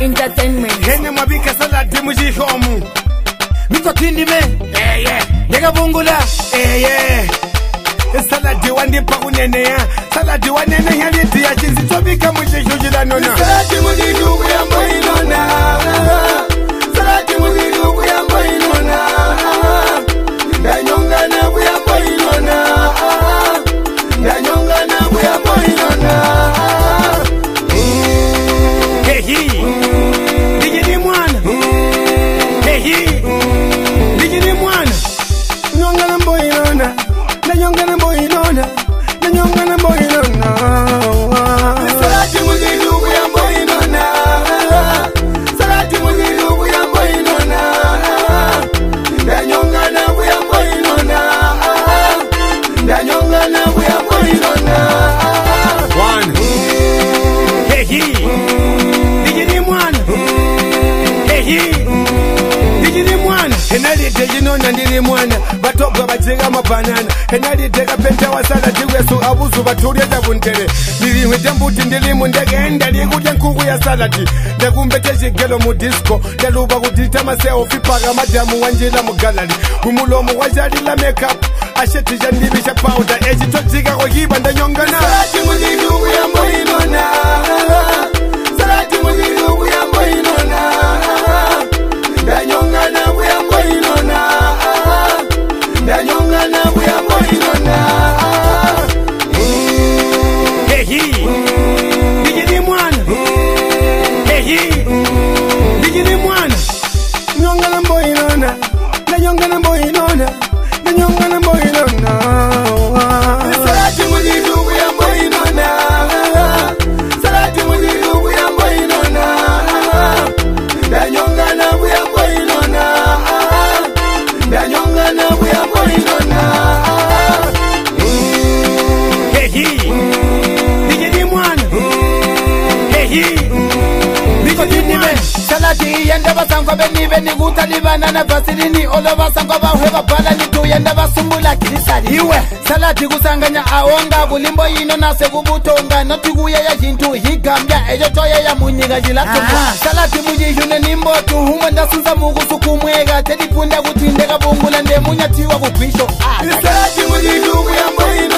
entertainment yena mabika sala dimu ji homu mito tindi me eh yeah nega bungula eh yeah sala di wandi pa unene ya sala di wanene ya ndi ya chinzi tobika mushe shujila nona sala dimu ji homu ya mbai nona ndidye chinona ndiri mwana vatobva vadyeka mabhanana enaridyeka penta wasara dzikwesu avuzu vatulye tavuntere ndirimwe tembuti ndirimo ndakaendarikudya nkuku yasaradi ndakumbe techigelo mudisco ndaluva kudita maseofi paka madhamu wanjira mugalari umulomo wacharila makeup ashetichandivi chapauda echitodzika kwakiva inona nenyongwana nati yenda vasangwa venive nikuta livana na vasilini olo vasangwa vahwe vabhala lito yenda vasumbula kirisaliwe salati kusanganya aonga vulimbo yino nasekuvutonga noti kuye ya xintu hi gambya eyo toye ya munyika jilatuma salati muyihune nimbotu humwe ndasunza mukusukumweka telipunda kuti ndekavungula ndemunyatiwa kugwixo isalati muyihu kuyambo yino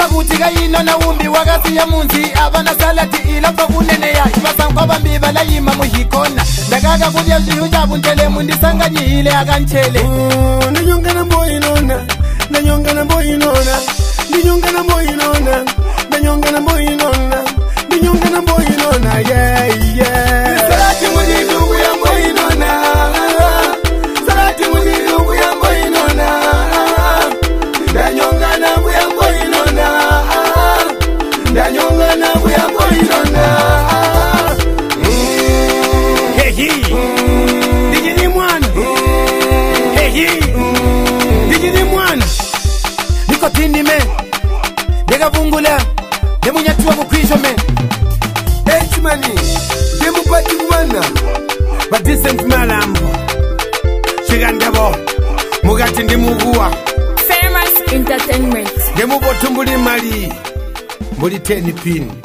pakuti kayina naumbi wakasiya munzi avana salati ilapa kunene yayo masankwa vambi valayima muhikona ndakaka kuvya zviyu chavu ndlele mundisanganyihile akanchele mm, ndinyonga namboinona ndinyonga namboinona ndinyonga namboinona ndinyonga namboinona ye ndini me ndekavungula ndemunyati wakukwizva me echimani ndemukwati kuvana vadisent malambo chikandavo mukati ndimukuwa famous entertainment ndemuvotumbuli mali muli 10 pini